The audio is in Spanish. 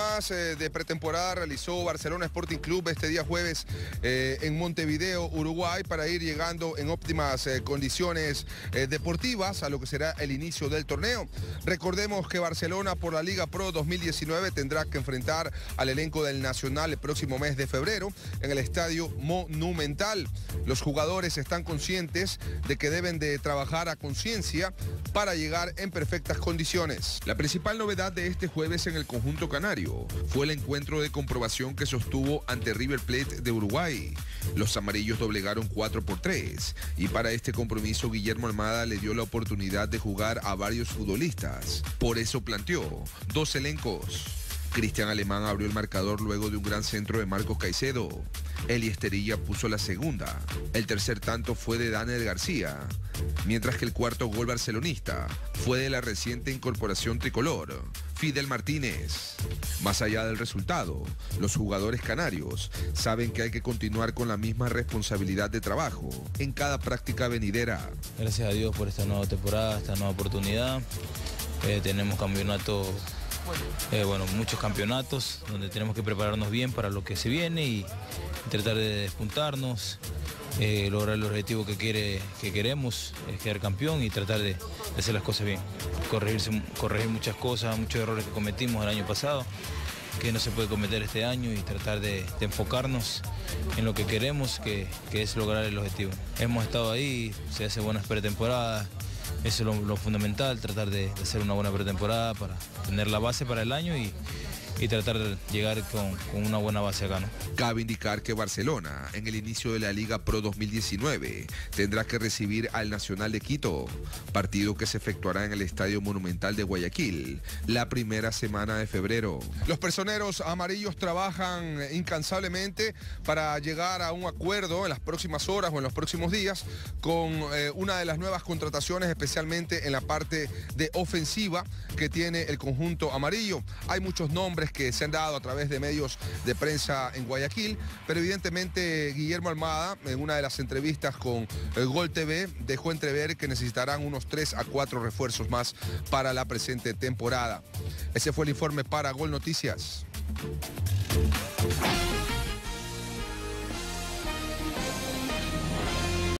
más eh, de pretemporada realizó Barcelona Sporting Club este día jueves eh, en Montevideo, Uruguay, para ir llegando en óptimas eh, condiciones deportivas a lo que será el inicio del torneo. Recordemos que Barcelona por la Liga Pro 2019 tendrá que enfrentar al elenco del Nacional el próximo mes de febrero en el Estadio Monumental. Los jugadores están conscientes de que deben de trabajar a conciencia para llegar en perfectas condiciones. La principal novedad de este jueves en el conjunto canario fue el encuentro de comprobación que sostuvo ante River Plate de Uruguay. Los amarillos doblegaron 4 por 3 y para este compromiso Guillermo Almada le dio la oportunidad de jugar a varios futbolistas. Por eso planteó dos elencos. Cristian Alemán abrió el marcador luego de un gran centro de Marcos Caicedo. Eli Esterilla puso la segunda. El tercer tanto fue de Daniel García, mientras que el cuarto gol barcelonista fue de la reciente incorporación tricolor, Fidel Martínez. Más allá del resultado, los jugadores canarios saben que hay que continuar con la misma responsabilidad de trabajo en cada práctica venidera. Gracias a Dios por esta nueva temporada, esta nueva oportunidad. Eh, tenemos campeonato eh, bueno, muchos campeonatos donde tenemos que prepararnos bien para lo que se viene y tratar de despuntarnos, eh, lograr el objetivo que, quiere, que queremos, es quedar campeón y tratar de, hacer las cosas bien. Corregirse, corregir muchas cosas, muchos errores que cometimos el año pasado, que no se puede cometer este año y tratar de, enfocarnos en lo que queremos, que, es lograr el objetivo. Hemos estado ahí, se hace buenas pretemporadas, eso es lo, fundamental, tratar de, de, hacer una buena pretemporada para tener la base para el año y, y tratar de llegar con, una buena base acá. ¿no? Cabe indicar que Barcelona, en el inicio de la Liga Pro 2019, tendrá que recibir al Nacional de Quito, partido que se efectuará en el Estadio Monumental de Guayaquil la primera semana de febrero. Los personeros amarillos trabajan incansablemente para llegar a un acuerdo en las próximas horas o en los próximos días con eh, una de las nuevas contrataciones, especialmente en la parte de ofensiva que tiene el conjunto amarillo. Hay muchos nombres que se han dado a través de medios de prensa en Guayaquil, pero evidentemente Guillermo Almada, en una de las entrevistas con Gol TV, dejó entrever que necesitarán unos 3 a 4 refuerzos más para la presente temporada. Ese fue el informe para Gol Noticias.